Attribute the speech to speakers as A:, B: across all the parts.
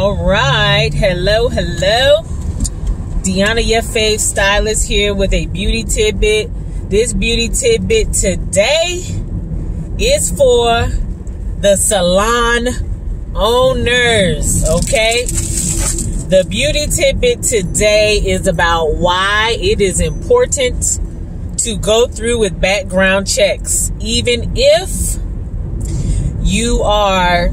A: All right. Hello, hello. Deanna, your fave stylist here with a beauty tidbit. This beauty tidbit today is for the salon owners, okay? The beauty tidbit today is about why it is important to go through with background checks, even if you are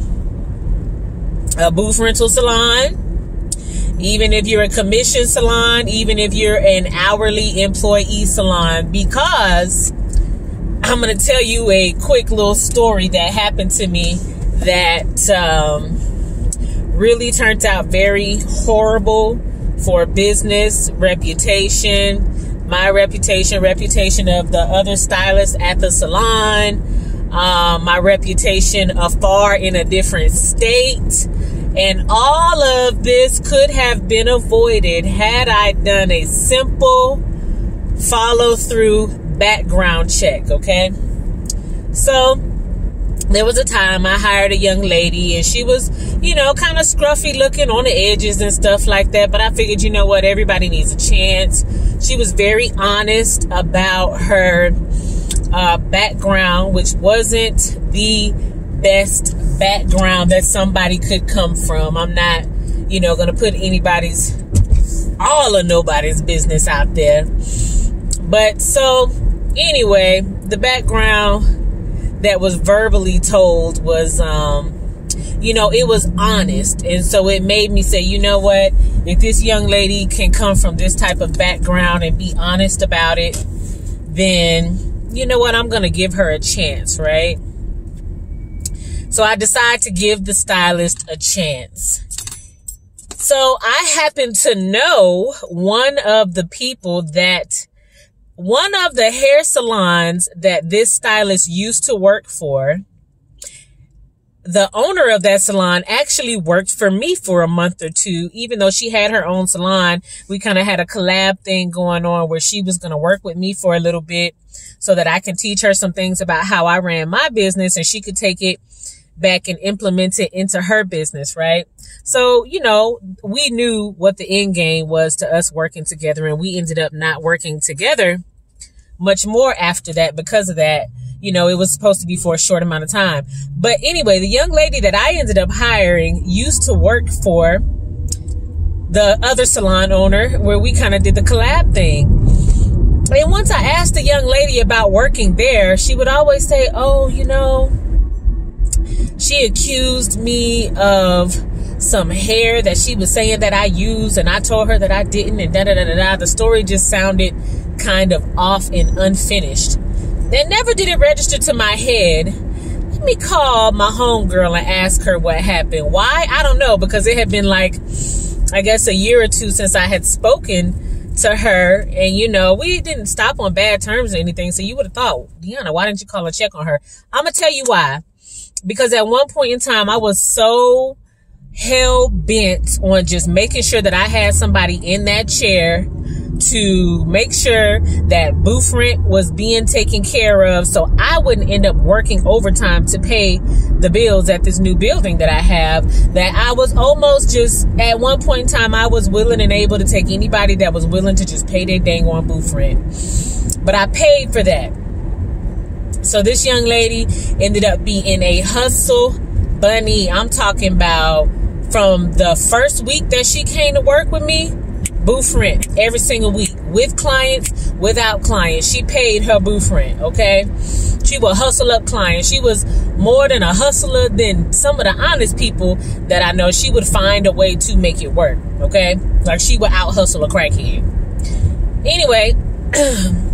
A: a booth rental salon, even if you're a commission salon, even if you're an hourly employee salon, because I'm going to tell you a quick little story that happened to me that um, really turned out very horrible for business, reputation, my reputation, reputation of the other stylists at the salon, um, my reputation afar in a different state and all of this could have been avoided had I done a simple follow through background check, okay? So, there was a time I hired a young lady and she was, you know, kind of scruffy looking on the edges and stuff like that. But I figured, you know what, everybody needs a chance. She was very honest about her uh, background, which wasn't the best background that somebody could come from. I'm not, you know, going to put anybody's, all of nobody's business out there. But so, anyway, the background that was verbally told was, um, you know, it was honest. And so it made me say, you know what? If this young lady can come from this type of background and be honest about it, then, you know what? I'm going to give her a chance, right? So I decided to give the stylist a chance. So I happen to know one of the people that one of the hair salons that this stylist used to work for. The owner of that salon actually worked for me for a month or two, even though she had her own salon. We kind of had a collab thing going on where she was going to work with me for a little bit so that I can teach her some things about how I ran my business and she could take it back and implement it into her business, right? So, you know, we knew what the end game was to us working together and we ended up not working together much more after that because of that. You know, it was supposed to be for a short amount of time. But anyway, the young lady that I ended up hiring used to work for the other salon owner where we kind of did the collab thing. And once I asked the young lady about working there, she would always say, Oh, you know, she accused me of some hair that she was saying that I used, and I told her that I didn't, and da da da da da. The story just sounded kind of off and unfinished. And never did it register to my head. Let me call my homegirl and ask her what happened. Why? I don't know, because it had been like, I guess, a year or two since I had spoken to her. And, you know, we didn't stop on bad terms or anything. So you would have thought, Deanna, why didn't you call and check on her? I'm going to tell you why because at one point in time, I was so hell bent on just making sure that I had somebody in that chair to make sure that booth rent was being taken care of so I wouldn't end up working overtime to pay the bills at this new building that I have that I was almost just at one point in time I was willing and able to take anybody that was willing to just pay their dang on booth rent. But I paid for that so this young lady ended up being a hustle bunny. I'm talking about from the first week that she came to work with me, booth rent every single week with clients, without clients. She paid her booth rent, okay? She would hustle up clients. She was more than a hustler than some of the honest people that I know. She would find a way to make it work, okay? Like she would out hustle a crackhead. Anyway,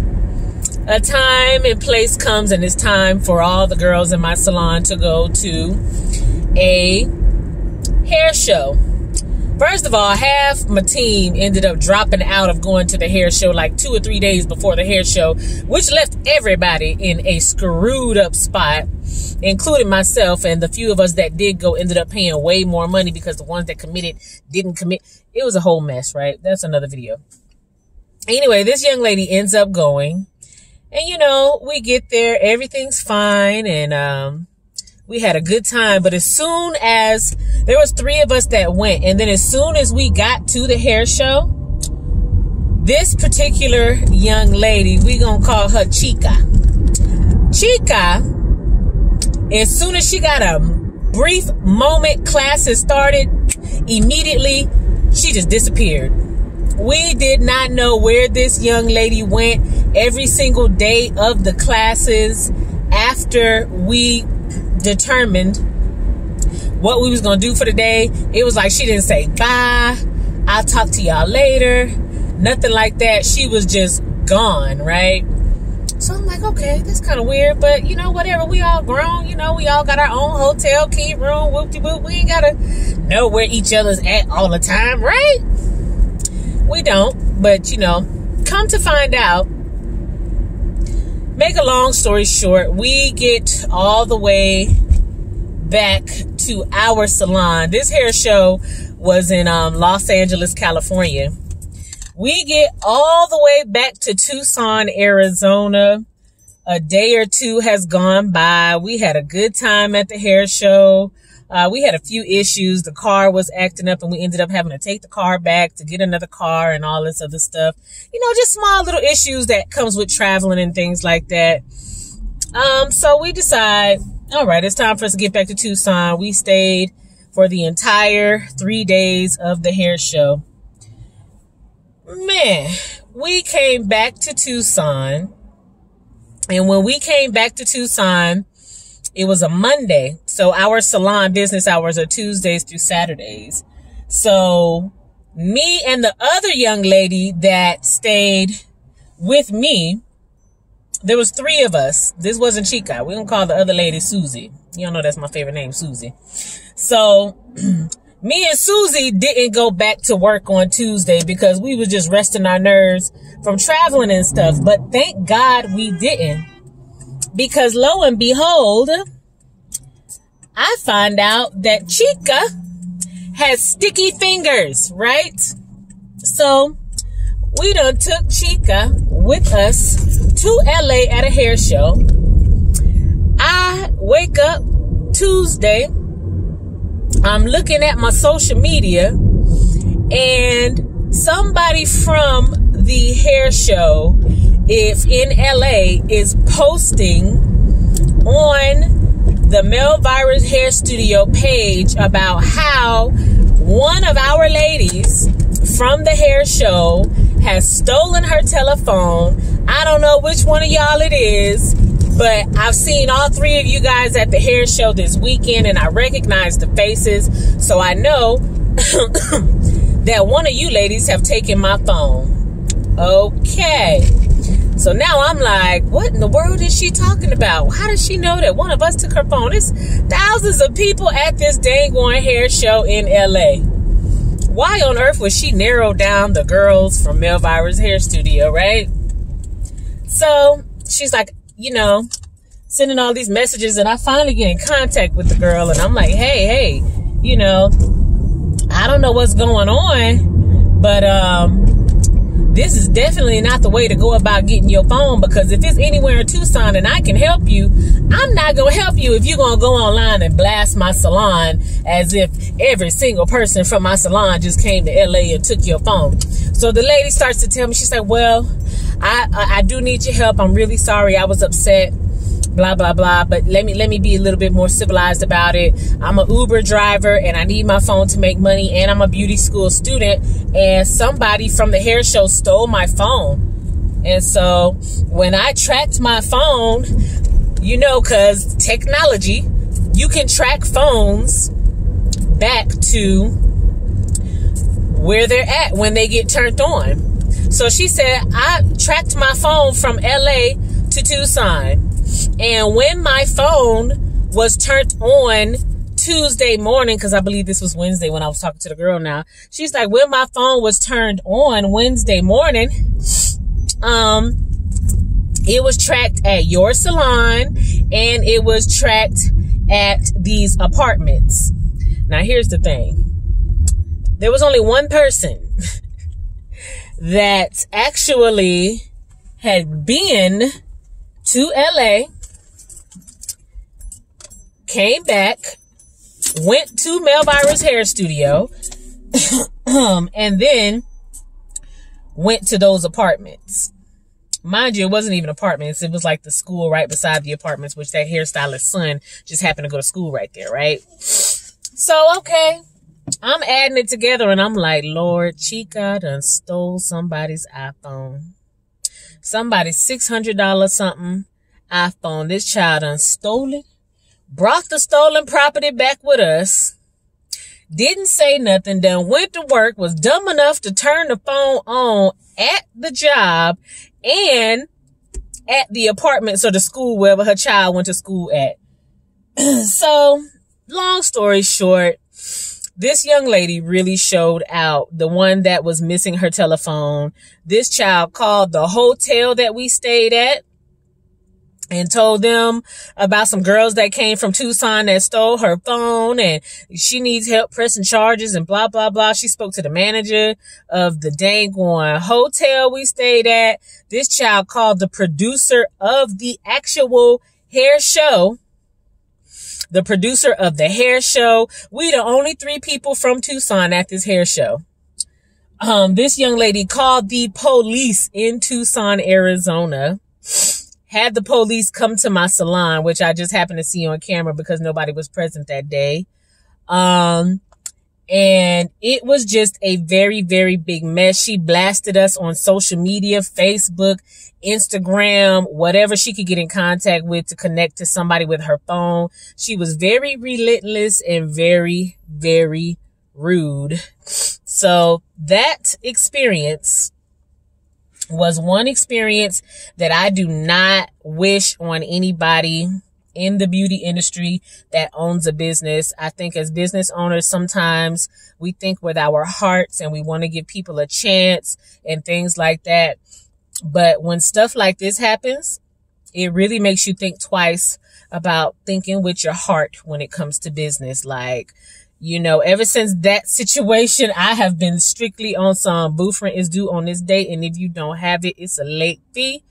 A: a time and place comes and it's time for all the girls in my salon to go to a hair show. First of all, half my team ended up dropping out of going to the hair show like two or three days before the hair show, which left everybody in a screwed up spot, including myself. And the few of us that did go ended up paying way more money because the ones that committed didn't commit. It was a whole mess, right? That's another video. Anyway, this young lady ends up going and you know, we get there, everything's fine. And, um, We had a good time, but as soon as there was three of us that went, and then as soon as we got to the hair show, this particular young lady, we gonna call her Chica. Chica, as soon as she got a brief moment classes started, immediately she just disappeared. We did not know where this young lady went every single day of the classes after we determined what we was gonna do for the day. It was like she didn't say bye. I'll talk to y'all later. Nothing like that. She was just gone, right? So I'm like, okay, that's kind of weird, but you know, whatever. We all grown, you know, we all got our own hotel key room, whoop de whoop. We ain't gotta know where each other's at all the time, right? We don't, but you know, come to find out, make a long story short, we get all the way back to our salon. This hair show was in um, Los Angeles, California. We get all the way back to Tucson, Arizona. A day or two has gone by. We had a good time at the hair show. Uh, we had a few issues. The car was acting up and we ended up having to take the car back to get another car and all this other stuff. You know, just small little issues that comes with traveling and things like that. Um, so we decide all right, it's time for us to get back to Tucson. We stayed for the entire three days of the hair show. Man, we came back to Tucson. And when we came back to Tucson, it was a Monday. So our salon business hours are Tuesdays through Saturdays. So me and the other young lady that stayed with me there was three of us. This wasn't Chica. We don't call the other lady Susie. You all know that's my favorite name, Susie. So me and Susie didn't go back to work on Tuesday because we were just resting our nerves from traveling and stuff. But thank God we didn't. Because lo and behold, I find out that Chica has sticky fingers, right? So we done took Chica with us to LA at a hair show. I wake up Tuesday. I'm looking at my social media and somebody from the hair show if in LA is posting on the Melvira's Hair Studio page about how one of our ladies from the hair show has stolen her telephone. I don't know which one of y'all it is, but I've seen all three of you guys at the hair show this weekend and I recognize the faces. So I know that one of you ladies have taken my phone. Okay. So now I'm like, what in the world is she talking about? How does she know that one of us took her phone? It's thousands of people at this dang one hair show in LA why on earth would she narrow down the girls from Melvira's hair studio, right? So she's like, you know, sending all these messages, and I finally get in contact with the girl, and I'm like, hey, hey, you know, I don't know what's going on, but um, this is definitely not the way to go about getting your phone because if it's anywhere in Tucson and I can help you, I'm not going to help you if you're going to go online and blast my salon as if every single person from my salon just came to LA and took your phone. So the lady starts to tell me, she said, well, I, I, I do need your help. I'm really sorry. I was upset blah blah blah. But let me let me be a little bit more civilized about it. I'm an uber driver and i need my phone to make money and i'm a beauty school student and somebody from the hair show stole my phone. And so when i tracked my phone you know because technology you can track phones back to where they're at when they get turned on. So she said i tracked my phone from la to tucson and when my phone was turned on Tuesday morning, because I believe this was Wednesday when I was talking to the girl now, she's like, when my phone was turned on Wednesday morning, um, it was tracked at your salon and it was tracked at these apartments. Now, here's the thing there was only one person that actually had been to LA came back, went to Melvira's hair studio, and then went to those apartments. Mind you, it wasn't even apartments. It was like the school right beside the apartments, which that hairstylist's son just happened to go to school right there, right? So, okay. I'm adding it together and I'm like, Lord, Chica done stole somebody's iPhone. Somebody's $600 something iPhone. This child done stole it, brought the stolen property back with us, didn't say nothing, then went to work, was dumb enough to turn the phone on at the job and at the apartments or the school wherever her child went to school at. so, long story short, this young lady really showed out. The one that was missing her telephone. This child called the hotel that we stayed at and told them about some girls that came from Tucson that stole her phone and she needs help pressing charges and blah, blah, blah. She spoke to the manager of the dang one hotel we stayed at. This child called the producer of the actual hair show. The producer of the hair show. We the only three people from Tucson at this hair show. Um, this young lady called the police in Tucson, Arizona had the police come to my salon, which I just happened to see on camera because nobody was present that day. Um, and it was just a very, very big mess. She blasted us on social media, Facebook, Instagram, whatever she could get in contact with to connect to somebody with her phone. She was very relentless and very, very rude. So that experience was one experience that I do not wish on anybody in the beauty industry that owns a business. I think as business owners, sometimes we think with our hearts and we want to give people a chance and things like that. But when stuff like this happens, it really makes you think twice about thinking with your heart when it comes to business. Like, you know, ever since that situation, I have been strictly on some booth rent is due on this date. And if you don't have it, it's a late fee.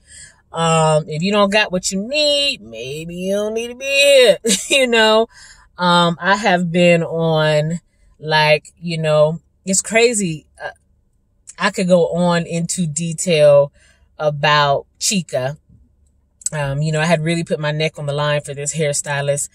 A: Um, if you don't got what you need, maybe you don't need to be here, you know. Um, I have been on like, you know, it's crazy. Uh, I could go on into detail about Chica. Um, you know, I had really put my neck on the line for this hairstylist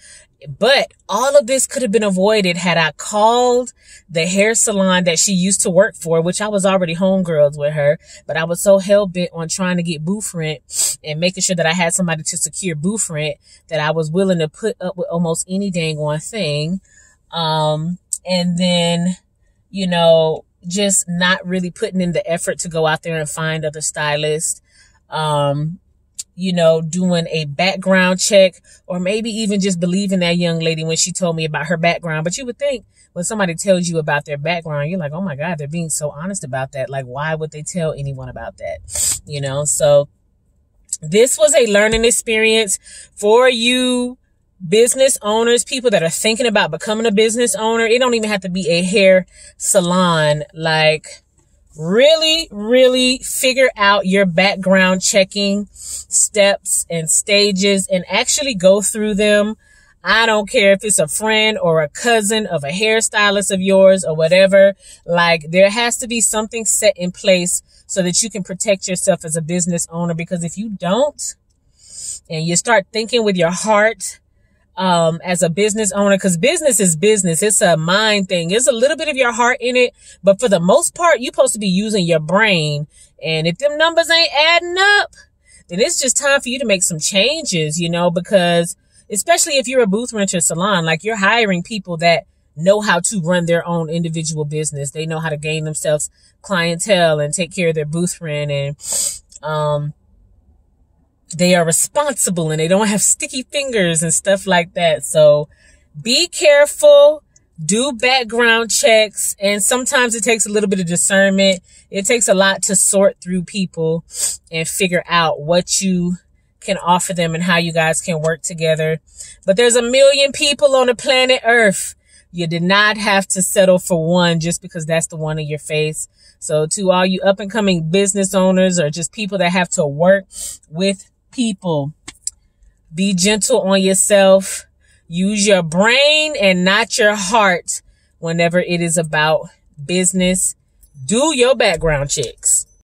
A: but all of this could have been avoided had I called the hair salon that she used to work for, which I was already homegirls with her, but I was so hell bent on trying to get booth rent and making sure that I had somebody to secure booth rent that I was willing to put up with almost any dang one thing. Um, and then, you know, just not really putting in the effort to go out there and find other stylists. Um, you know, doing a background check or maybe even just believing that young lady when she told me about her background. But you would think when somebody tells you about their background, you're like, oh my God, they're being so honest about that. Like, why would they tell anyone about that? You know, so this was a learning experience for you business owners, people that are thinking about becoming a business owner. It don't even have to be a hair salon. Like, really, really figure out your background checking steps and stages and actually go through them. I don't care if it's a friend or a cousin of a hairstylist of yours or whatever. Like there has to be something set in place so that you can protect yourself as a business owner. Because if you don't and you start thinking with your heart, um, as a business owner, because business is business. It's a mind thing. It's a little bit of your heart in it, but for the most part, you're supposed to be using your brain. And if them numbers ain't adding up, then it's just time for you to make some changes, you know, because especially if you're a booth renter salon, like you're hiring people that know how to run their own individual business. They know how to gain themselves clientele and take care of their booth rent and, um, they are responsible and they don't have sticky fingers and stuff like that. So be careful, do background checks, and sometimes it takes a little bit of discernment. It takes a lot to sort through people and figure out what you can offer them and how you guys can work together. But there's a million people on the planet Earth. You did not have to settle for one just because that's the one in your face. So to all you up and coming business owners or just people that have to work with people. Be gentle on yourself. Use your brain and not your heart whenever it is about business. Do your background checks.